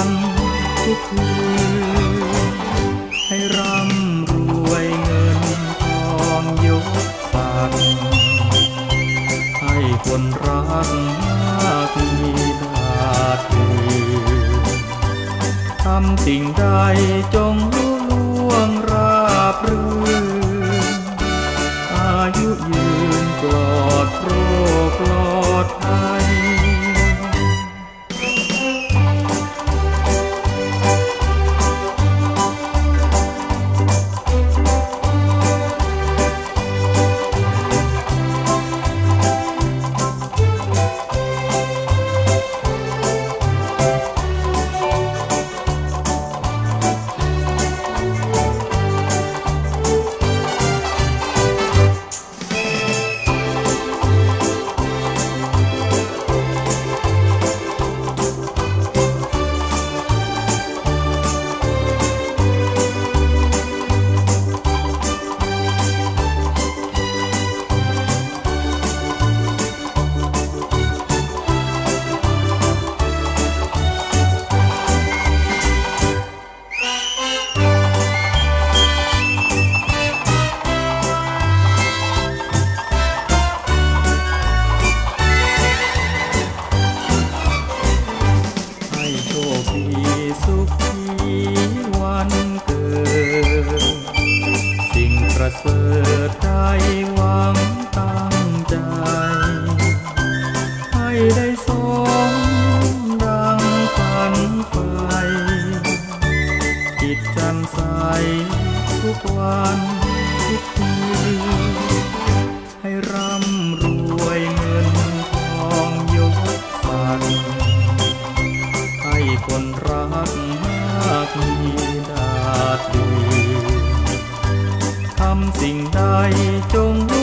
วันทุกคืนให้ร่ำรวยเงินทองยศศักให้คนรักมากมีดาดดืนทำสิ่งใดจงรู้ล่วงรา เปิด้หวังตั้งใจ ให้ได้สมดังฝันไฟจิตจันใสทุกวัน นทำ